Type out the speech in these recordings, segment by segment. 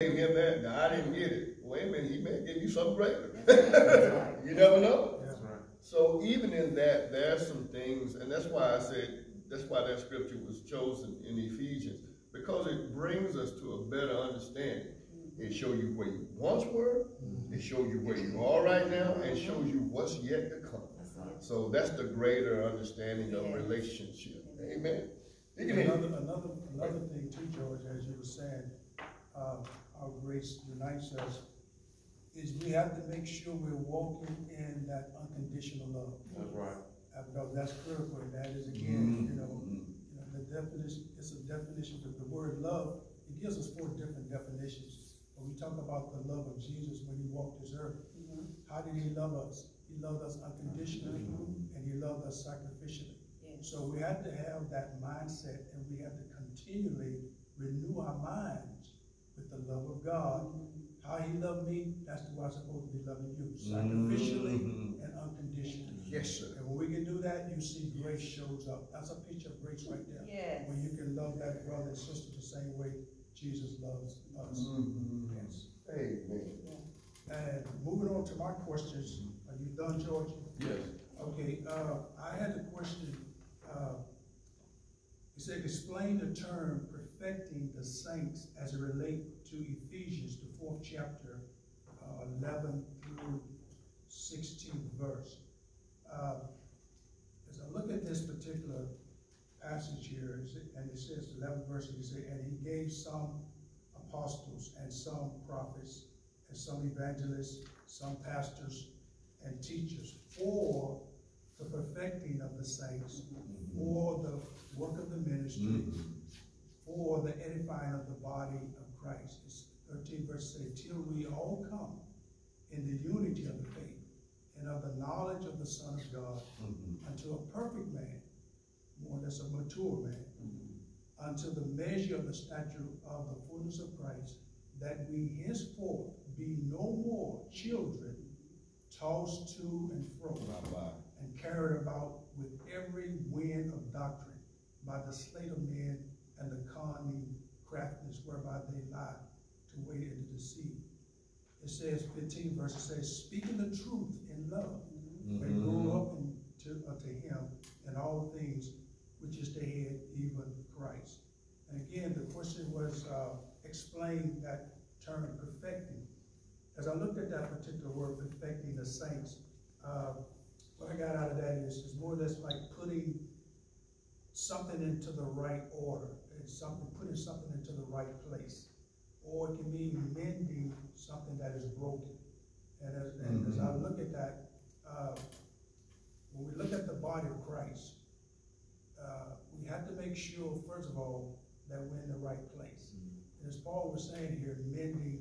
gave him that, now I didn't get it. Wait a minute, he may give you something greater. you never know. Right. So even in that, there's some things, and that's why I said, that's why that scripture was chosen in Ephesians, because it brings us to a better understanding. It shows you where you once were, it shows you where you are right now, and shows you what's yet to come. So that's the greater understanding of relationship. Amen. You Another, another, another thing too, George, as you were saying, uh, our grace unites us, is we have to make sure we're walking in that unconditional love. That's right. Uh, Because that's critical, and that is again, you know, Mhm. you know, the definition, it's a definition, of the word love, it gives us four different definitions. When we talk about the love of Jesus when he walked this earth, how did he love us? He loved us unconditionally, and he loved us sacrificially. Yes. So we have to have that mindset and we have to continually renew our minds with the love of God. How he loved me, that's the way I'm supposed to be loving you, sacrificially Mhm. and unconditionally. Yes, sir. And when we can do that, you see grace shows up. That's a picture of grace right there. Yes. When you can love that brother and sister the same way Jesus loves us. Mhm. Yes. Amen. And moving on to my questions, are you done, George? Yes. Okay, uh, I had a question, uh, it said, explain the term perfecting the saints as it relates to Ephesians, the fourth chapter, uh, eleven through sixteenth verse. Uh, As I look at this particular passage here, and it says, eleven verse, it says, and he gave some apostles and some prophets and some evangelists, some pastors and teachers for the perfecting of the saints, for the work of the ministry, Mhm. for the edifying of the body of Christ. It's thirteen verse say, till we all come in the unity of the faith and of the knowledge of the Son of God, Mhm. unto a perfect man, more or less a mature man, unto the measure of the stature of the fullness of Christ, that we henceforth be no more children, tossed to and fro, and carried about with every wind of doctrine, by the sleight of men and the cunning craftiness whereby they lie to wait and to deceive. It says, fifteen verses it says, speaking the truth in love, may grow up into, unto him in all things, which is the head, even Christ. And again, the question was, uh, explain that term perfecting. As I looked at that particular word, perfecting the saints, uh, what I got out of that is, is more or less like putting something into the right order, it's something, putting something into the right place. Or it can mean mending something that is broken. And as, and as I look at that, uh, when we look at the body of Christ, uh, we have to make sure, first of all, that we're in the right place. And as Paul was saying here, mending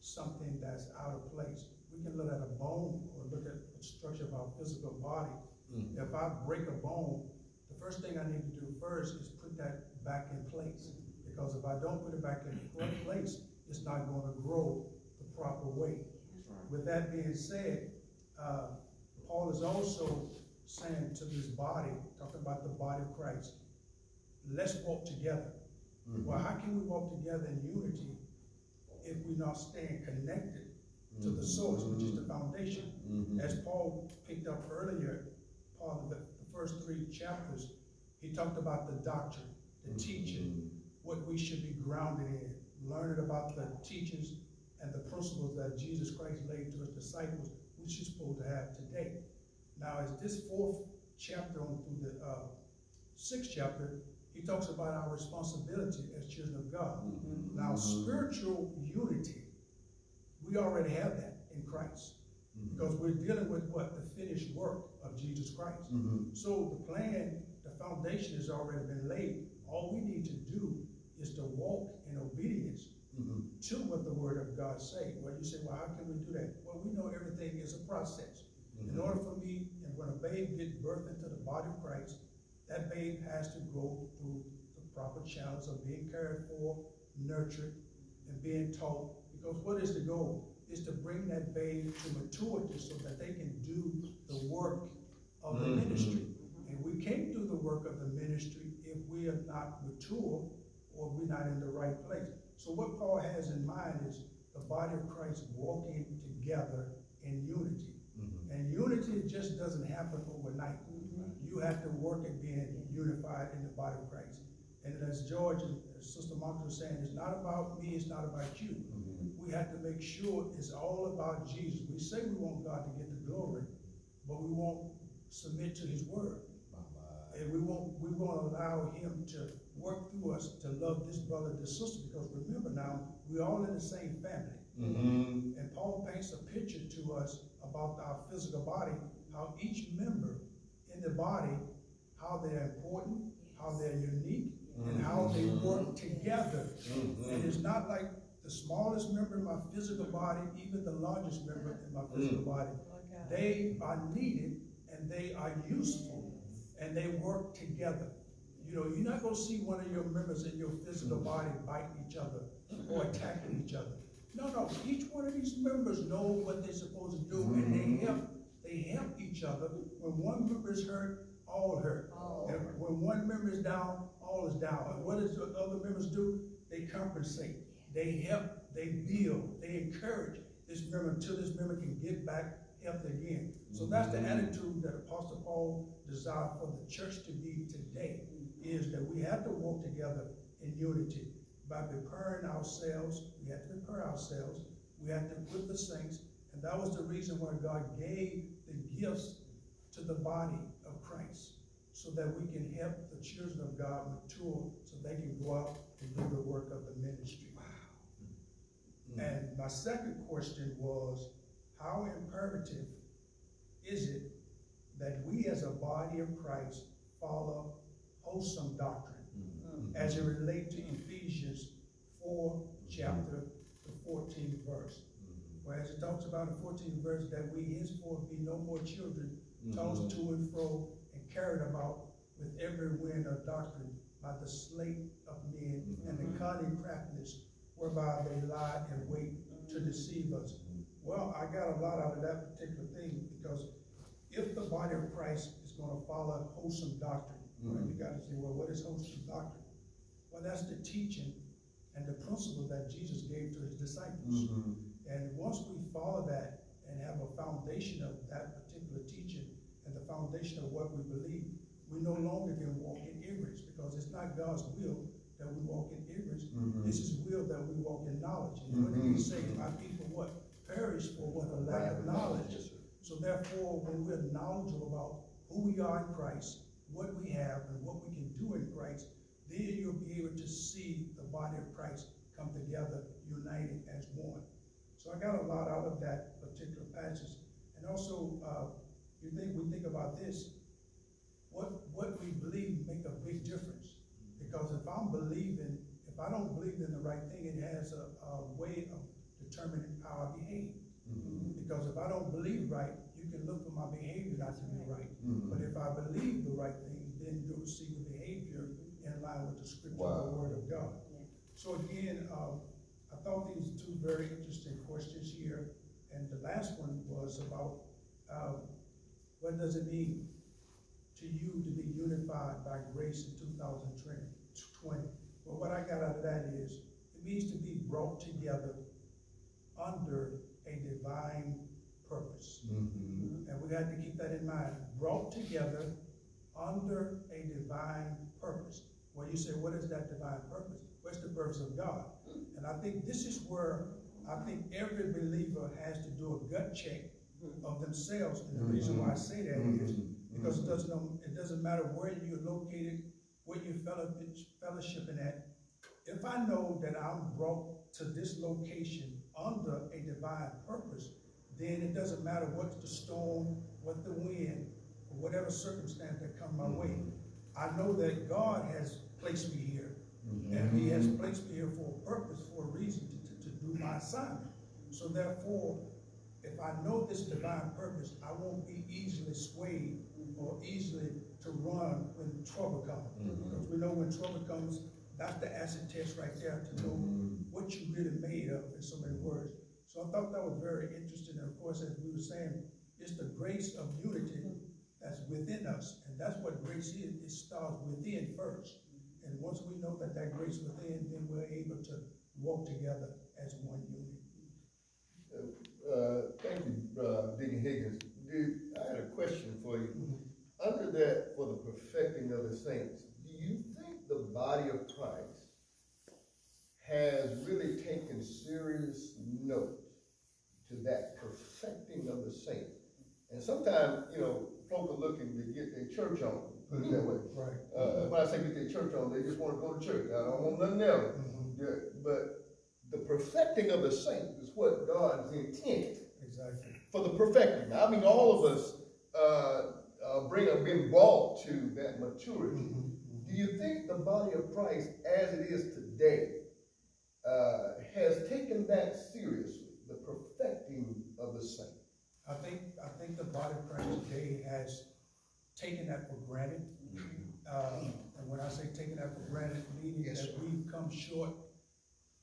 something that's out of place. We can look at a bone or look at the structure of our physical body. Mhm. If I break a bone, first thing I need to do first is put that back in place. Because if I don't put it back in place, it's not gonna grow the proper way. With that being said, uh, Paul is also saying to this body, talking about the body of Christ, let's walk together. Well, how can we walk together in unity if we're not staying connected to the source, which is the foundation? Mhm. As Paul picked up earlier, part of the, the first three chapters, he talked about the doctrine, the mm-hmm. teaching, what we should be grounded in, learning about the teachings and the principles that Jesus Christ laid to his disciples, which you're supposed to have today. Now, as this fourth chapter on through the uh, sixth chapter, he talks about our responsibility as children of God. Mm-hmm. Now, spiritual unity, we already have that in Christ. Mm-hmm. Because we're dealing with what? The finished work of Jesus Christ. Mhm. So the plan, the foundation has already been laid. All we need to do is to walk in obedience Mhm. to what the word of God say. Well, you say, well, how can we do that? Well, we know everything is a process. In order for me, and when a babe gets birthed into the body of Christ, that babe has to go through the proper channels of being cared for, nurtured, and being taught. Because what is the goal? Is to bring that babe to maturity so that they can do the work of the Mhm. ministry. And we can't do the work of the ministry if we are not mature or we're not in the right place. So what Paul has in mind is the body of Christ walking together in unity. Mhm. And unity just doesn't happen overnight. You have to work at being unified in the body of Christ. And as George and Sister Martha was saying, it's not about me, it's not about you. Mhm. We have to make sure it's all about Jesus. We say we want God to get the glory, but we won't submit to his word. And we won't, we won't allow him to work through us to love this brother, this sister, because remember now, we're all in the same family. Mhm. And Paul paints a picture to us about our physical body, how each member in the body, how they're important, how they're unique, and how they mm-hmm. work together. Mm-hmm. And it's not like the smallest member in my physical body, even the largest member in my physical mm. body. Oh, they are needed and they are useful and they work together. You know, you're not gonna see one of your members in your physical mm-hmm. body biting each other or attacking each other. No, no, each one of these members know what they're supposed to do and they mm-hmm. help, they help each other. When one member is hurt, all hurt. And when one member is down, all is down. And what does the other members do? They compensate, they help, they build, they encourage this member until this member can get back healthy again. So that's the mm-hmm. attitude that Apostle Paul desired for the church to be today, is that we have to walk together in unity by preparing ourselves. We have to prepare ourselves. We have to equip the saints. And that was the reason why God gave the gifts to the body of Christ, so that we can help the children of God mature, so they can go out and do the work of the ministry. Wow. And my second question was, how imperative is it that we as a body of Christ follow wholesome doctrine mm-hmm. as it relates to Ephesians four, chapter, the fourteenth verse? Mm-hmm. Whereas it talks about the fourteenth verse that we henceforth be no more children, mm-hmm. tossed to and fro and carried about with every wind of doctrine by the sleight of men and the cunning craftiness whereby they lie and wait to deceive us. Well, I got a lot out of that particular thing because if the body of Christ is gonna follow wholesome doctrine, well, you gotta say, well, what is wholesome doctrine? Well, that's the teaching and the principle that Jesus gave to his disciples. Mhm. And once we follow that and have a foundation of that particular teaching and the foundation of what we believe, we no longer can walk in ignorance because it's not God's will that we walk in ignorance. Mhm. This is will that we walk in knowledge. And what did he say? My? Perish for what? A lack of knowledge. So therefore, when we're knowledgeable about who we are in Christ, what we have and what we can do in Christ, then you'll be able to see the body of Christ come together, united as one. So I got a lot out of that particular passage. And also, uh, you think, we think about this, what, what we believe make a big difference. Because if I'm believing, if I don't believe in the right thing, it has a, a way of determining how I behave. Mhm. Because if I don't believe right, you can look for my behavior not to be right. Mhm. But if I believe the right thing, then you'll see the behavior in line with the scripture, Wow. the word of God. So again, um, I thought these two very interesting questions here. And the last one was about, um, what does it mean to you to be unified by grace in 2020? Well, what I got out of that is, it means to be brought together under a divine purpose. Mhm. And we got to keep that in mind. Brought together under a divine purpose. Well, you say, what is that divine purpose? What's the purpose of God? And I think this is where I think every believer has to do a gut check of themselves. And the reason why I say that is Mhm. because it doesn't, it doesn't matter where you're located, where you're fellowship- fellowshipping at. If I know that I'm brought to this location under a divine purpose, then it doesn't matter what the storm, what the wind, or whatever circumstance that come my way. I know that God has placed me here, mm-hmm. and He has placed me here for a purpose, for a reason to, to, to do my assignment. So therefore, if I know this divine purpose, I won't be easily swayed or easily to run when trouble comes. Mm-hmm. Because we know when trouble comes, that's the acid test right there to know what you really made of in so many words. So I thought that was very interesting. And of course, as we were saying, it's the grace of unity that's within us. And that's what grace is. It starts within first. And once we know that that grace within, then we're able to walk together as one unit. Uh, thank you, uh, Deacon Higgins. Dude, I had a question for you. Under that, for the perfecting of the saints, do you think the body of Christ has really taken serious note to that perfecting of the saints? And sometimes, you know, folk are looking to get their church on, put it that way. Right. Uh, when I say get their church on, they just want to go to church. I don't want nothing else. Mhm. Yeah, but the perfecting of the saints is what God's intent Exactly. for the perfecting. I mean, all of us uh, uh, bring have been brought to that maturity. Mhm. Do you think the body of Christ, as it is today, uh, has taken that seriously, the perfecting of the saints? I think, I think the body of Christ today has taken that for granted. Um, and when I say taking that for granted, meaning Yes, that sir. we've come short,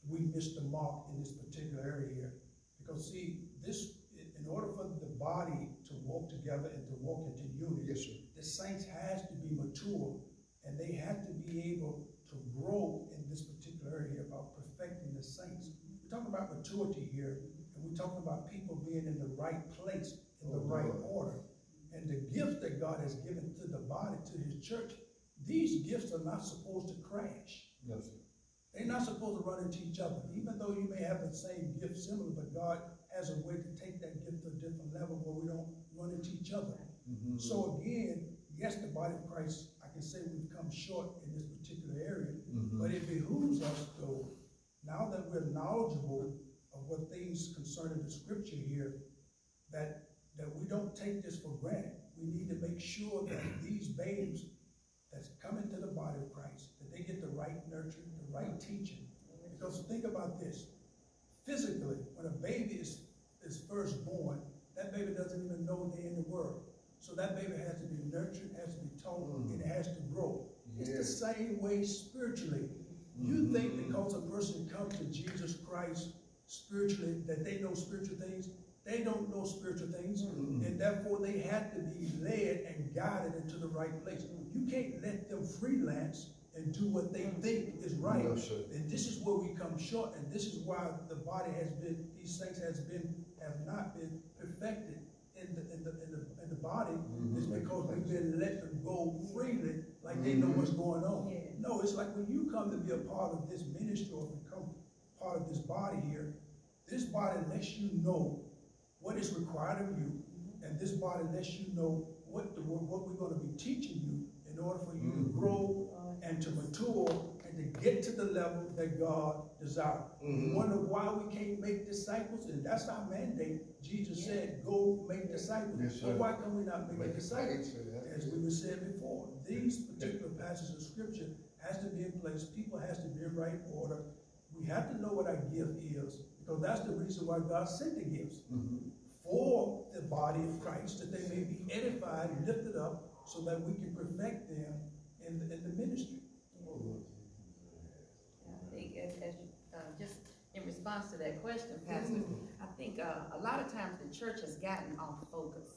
we missed the mark in this particular area here. Because see, this, in- in order for the body to walk together and to walk into unity, Yes, the saints has to be mature and they have to be able to grow in this particular area about perfecting the saints. We're talking about maturity here, and we're talking about people being in the right place, in the Oh, right order. And the gifts that God has given to the body, to his church, these gifts are not supposed to crash. Sir. They're not supposed to run into each other, even though you may have the same gift similar, but God has a way to take that gift to a different level where we don't run into each other. Mhm. So again, yes, the body of Christ, can say we've come short in this particular area, Mhm. but it behooves us though, now that we're knowledgeable of what things concerning the scripture here, that, that we don't take this for granted. We need to make sure that these babes that's coming to the body of Christ, that they get the right nurture, the right teaching. Because think about this, physically, when a baby is, is first born, that baby doesn't even know they're in the world. So that baby has to be nurtured, has to be taught, and it has to grow. It's the same way spiritually. You think because a person comes to Jesus Christ spiritually, that they know spiritual things? They don't know spiritual things, Mhm. and therefore they have to be led and guided into the right place. You can't let them freelance and do what they think is right. No. And this is where we come short, and this is why the body has been, these things has been, have not been perfected in the, in the, in the, in the body, is Mhm. because we've been let them go freely, like they know what's going on. Yeah. No, it's like when you come to be a part of this ministry or become part of this body here, this body lets you know what is required of you, and this body lets you know what the, what we're gonna be teaching you in order for you to Mhm. grow and to mature and to get to the level that God desires. You Mhm. wonder why we can't make disciples, and that's our mandate. Jesus said, go make disciples. Yes, So why can we not make, Make disciples? disciples. As we were said before, these particular passages of scripture has to be in place, people has to be in right order. We have to know what our gift is, because that's the reason why God sent the gifts Mhm. for the body of Christ, that they may be edified, lifted up, so that we can perfect them in the, in the ministry. Oh, Lord. I think as, as, you, uh, just in response to that question, Pastor, I think, uh, a lot of times the church has gotten off focus.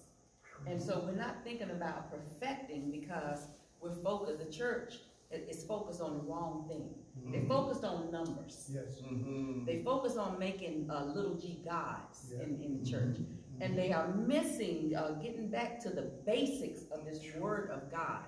And so we're not thinking about perfecting because we're focused, the church is, is focused on the wrong thing. They focused on numbers. Yes. Mhm. They focus on making, uh, little g gods Yeah. in, in the church. And they are missing, uh, getting back to the basics of this word of God.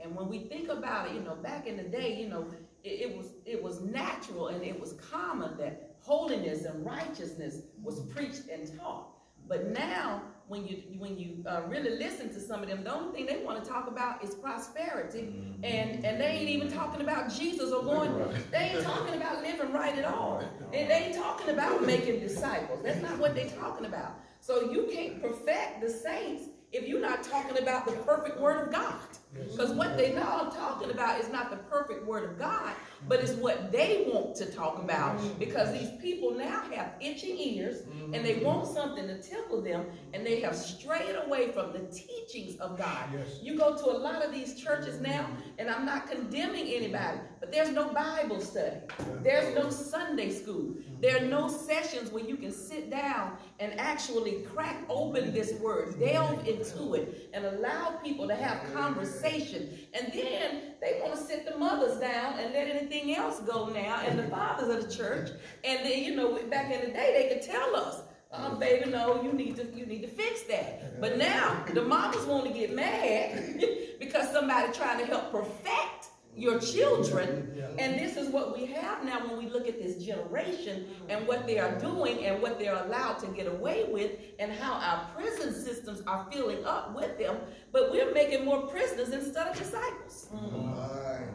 And when we think about it, you know, back in the day, you know, it, it was it was natural and it was common that holiness and righteousness was preached and taught. But now, when you when you uh, really listen to some of them, the only thing they want to talk about is prosperity, and and they ain't even talking about Jesus or going. They ain't talking about living right at all. And they ain't talking about making disciples. That's not what they're talking about. So you can't perfect the saints if you're not talking about the perfect word of God. Because what they now talking about is not the perfect word of God, but it's what they want to talk about. Because these people now have itching ears and they want something to tickle them, and they have strayed away from the teachings of God. You go to a lot of these churches now, and I'm not condemning anybody, but there's no Bible study. There's no Sunday school. There are no sessions where you can sit down and actually crack open this word, delve into it, and allow people to have conversation. And then they want to sit the mothers down and let anything else go now, and the fathers of the church. And then, you know, back in the day, they could tell us, um, baby, no, you need to you need to fix that. But now the mamas want to get mad because somebody trying to help perfect your children. And this is what we have now when we look at this generation and what they are doing and what they're allowed to get away with and how our prison systems are filling up with them. But we're making more prisoners instead of disciples. Mm-hmm. Right.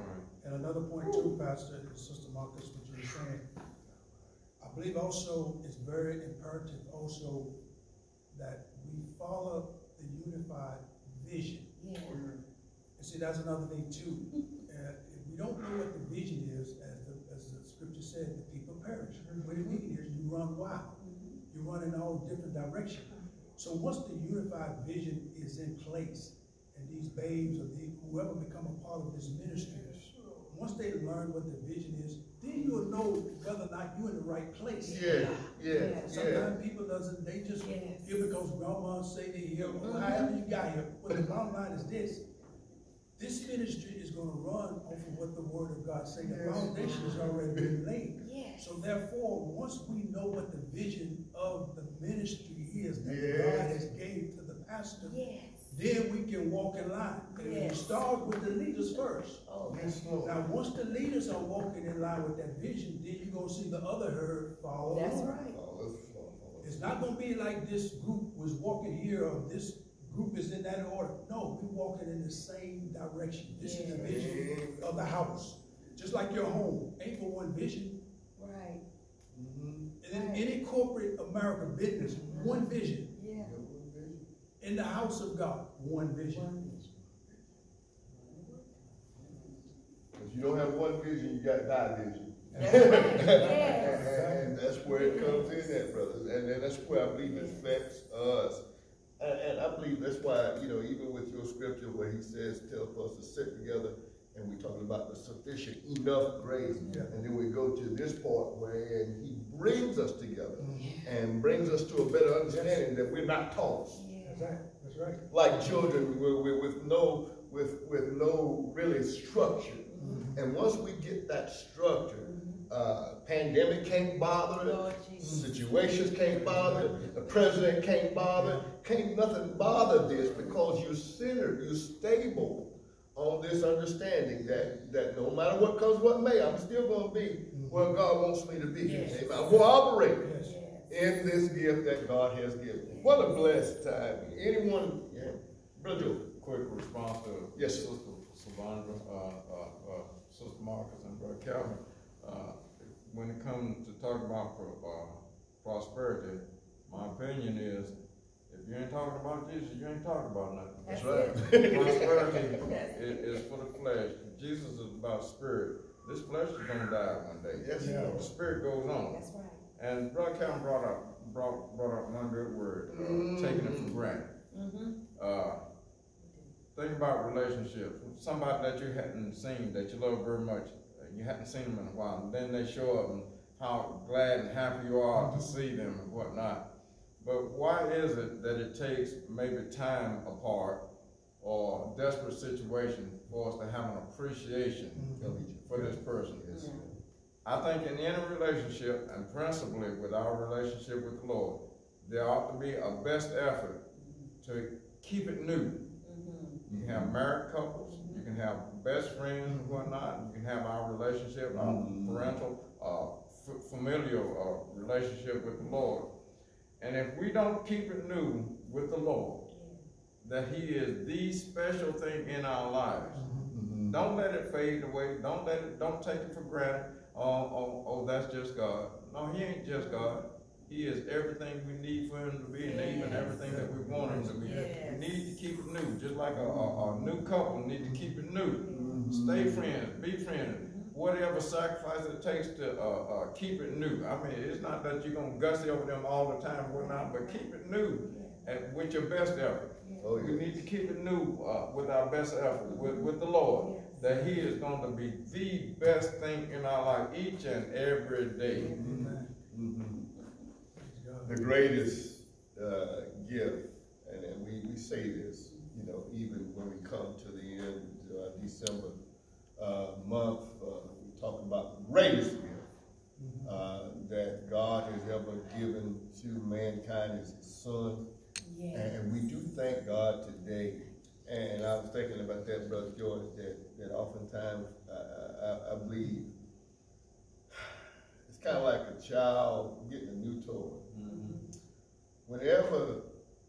And another point too, Pastor, and Sister Marcus, what you were saying, I believe also it's very imperative also that we follow the unified vision. Yeah. And see, that's another thing too. If we don't know what the vision is, as the, as the scripture said, the people perish. What it means is you run wild. You run in all different directions. So once the unified vision is in place, and these babes or the, whoever become a part of this ministry, once they learn what the vision is, then you'll know whether or not you're in the right place. Yeah, yeah, yeah. Sometimes people doesn't, they just, Yes. here because grandma say they here, or however you got here. Well, the bottom line is this, this ministry is gonna run off of what the word of God say, the foundation has already been laid. Yes. So therefore, once we know what the vision of the ministry is that Yes. God has gave to the pastor, Yes. then we can walk in line. And we start with the leaders first. Oh, Yes, Lord. Now, once the leaders are walking in line with that vision, then you're gonna see the other herd follow that's right. Oh, let's fall, fall. It's not gonna be like this group was walking here, or this group is in that order. No, we're walking in the same direction. This is the Yeah. vision of the house. Just like your home, ain't for one vision. Right. Mhm. And in Right. any corporate America business, one vision. Yeah. In the house of God, one vision. If you don't have one vision, you got division. That's right. Yes. And that's where it comes in at, brothers, and that's where I believe it affects us. And, and I believe that's why, you know, even with your scripture where he says, tell us to sit together, and we're talking about the sufficient enough grace. Yeah. And then we go to this part where and he brings us together Mm-hmm. and brings us to a better understanding that we're not tossed That's right, that's right. like children with, with, with no with with no really structure. Mm-hmm. And once we get that structure, uh, pandemic can't bother it, Lord situations can't bother it, the president can't bother, it, can't nothing bother this because you're centered, you're stable on this understanding that that no matter what comes what may, I'm still gonna be where God wants me to be. Yes. Amen. I'm gonna operate Yes. Yes. in this gift that God has given. me. What a blessed time. Anyone, yeah, Brother Joe. quick response to Yes, sir. Sister Suvondra, uh, uh, uh, Sister Marcus and Brother Calvin. Uh, when it comes to talking about pro- uh, prosperity, my opinion is, if you ain't talking about Jesus, you ain't talking about nothing. That's right. Prosperity is, is for the flesh. Jesus is about spirit. This flesh is gonna die one day. Yes, Yeah. The spirit goes on. That's right. And Brother Calvin brought up, brought, brought up one good word, uh, Mm. taking it for granted. Mm-hmm. Uh, think about relationships. Somebody that you hadn't seen, that you love very much, uh, you hadn't seen them in a while, and then they show up and how glad and happy you are to see them and whatnot. But why is it that it takes maybe time apart or desperate situation for us to have an appreciation for this person? Yes. I think in any relationship, and principally with our relationship with the Lord, there ought to be a best effort to keep it new. Mm-hmm. You have married couples, you can have best friends and whatnot, you can have our relationship, our Mhm. parental, uh, f- familial uh, relationship with the Lord. And if we don't keep it new with the Lord, that He is the special thing in our lives, Mm-hmm. don't let it fade away. Don't let it. Don't take it for granted. Oh, oh, oh, that's just God. No, He ain't just God. He is everything we need for Him to be, and even Yes. everything that we want Him to be. Yes. We need to keep it new, just like a, a, a new couple need to keep it new. Mm-hmm. Stay friends, be friends. Whatever sacrifice it takes to uh, uh, keep it new. I mean, it's not that you're gonna gussy over them all the time, and whatnot, but keep it new and with your best effort. Oh, We need to keep it new uh, with our best effort, with, with the Lord, that He is going to be the best thing in our life each and every day. Amen. The greatest uh, gift, and, and we, we say this, you know, even when we come to the end of December uh, month, uh, we talk about the greatest gift uh, that God has ever given to mankind is His Son. Yes. And we do thank God today. And I was thinking about that, Brother George, that, that oftentimes I, I, I believe it's kind of like a child getting a new toy. Whenever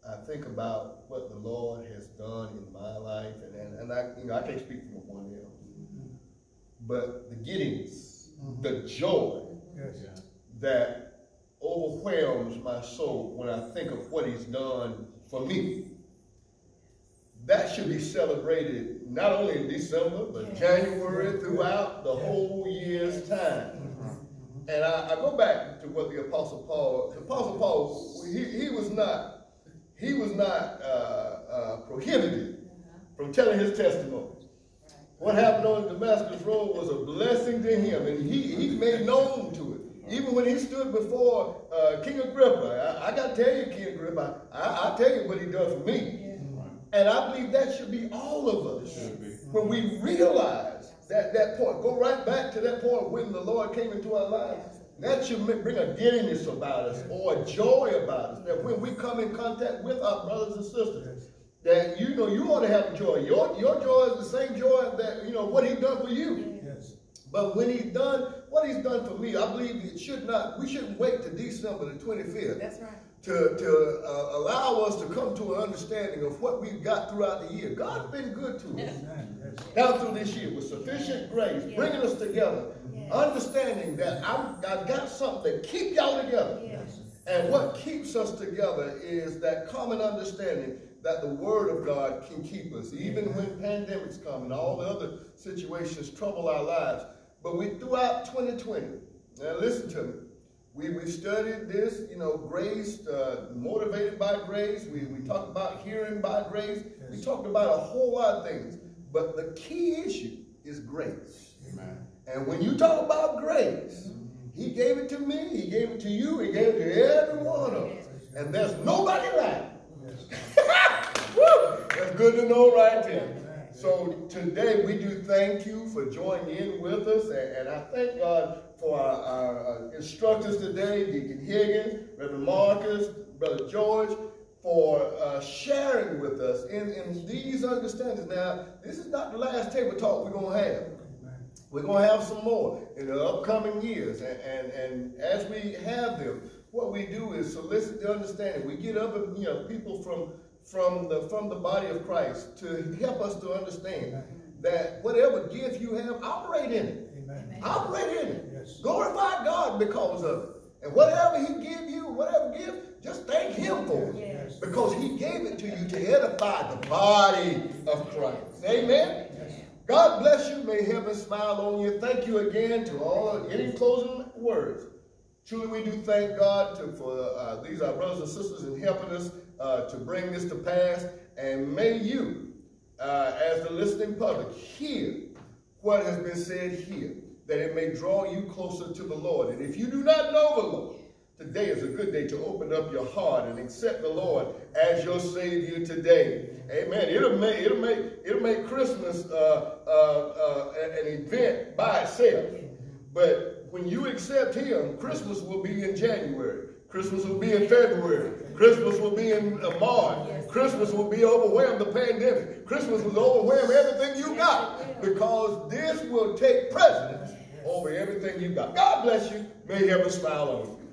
I think about what the Lord has done in my life, and, and, and I, you know, I can't speak for one else, but the giddiness, mm-hmm. the joy Yes. that overwhelms my soul when I think of what He's done for me. That should be celebrated not only in December, but Yes. January throughout the whole year's time. Mm-hmm. And I, I go back to what the Apostle Paul, the Apostle Paul, he, he was not, he was not uh, uh, prohibited from telling his testimony. What happened on the Damascus Road was a blessing to him, and he, he made known to it. Even when he stood before uh, King Agrippa, I, I got to tell you, King Agrippa, I, I tell you what he done for me. And I believe that should be all of us. When we realize that, that point, go right back to that point when the Lord came into our lives. That should bring a giddiness about us or a joy about us. That when we come in contact with our brothers and sisters, that you know you ought to have joy. Your, your joy is the same joy that, you know, what he done for you. Yes. But when he's done, what he's done for me, I believe it should not, we shouldn't wait to December the 25th That's right. to, to uh, allow us to come to an understanding of what we've got throughout the year. God's been good to us. Yes. Down through this year with sufficient grace, bringing us together, Yes. understanding that I'm, I've got something to keep y'all together. Yes. And what keeps us together is that common understanding that the Word of God can keep us, even when pandemics come and all the other situations trouble our lives. But we throughout 2020, now listen to me. We, we studied this, you know, grace, uh, motivated by grace. We, we talked about hearing by grace. We talked about a whole lot of things. But the key issue is grace. Amen. And when you talk about grace, he gave it to me, he gave it to you, he gave it to every one of us. And there's nobody like. That's good to know right there. So today we do thank you for joining in with us, and, and I thank God for our, our, our instructors today, Deacon Higgins, Reverend Marcus, Brother George, for uh, sharing with us in, in these understandings. Now, this is not the last table talk we're going to have. We're going to have some more in the upcoming years. And, and, and as we have them, what we do is solicit the understanding. We get other you know, people from, from, the, from the body of Christ to help us to understand that whatever gift you have, operate in it. Amen. Operate in it. Yes. Glorify God because of it. And whatever he give you, whatever gift, just thank him for it. Yes. Because he gave it to you to edify the body of Christ. Amen? God bless you. May heaven smile on you. Thank you again to all. Any closing words? Truly, we do thank God to, for uh, these our brothers and sisters in helping us uh, to bring this to pass. And may you, uh, as the listening public, hear what has been said here, that it may draw you closer to the Lord. And if you do not know the Lord, today is a good day to open up your heart and accept the Lord as your Savior today. Amen. It'll make it'll make it'll make Christmas uh, uh, uh, an event by itself. But when you accept Him, Christmas will be in January. Christmas will be in February. Christmas will be in uh, March. Christmas will be overwhelmed the pandemic. Christmas will overwhelm everything you got because this will take precedence over everything you got. God bless you. May heaven smile on you.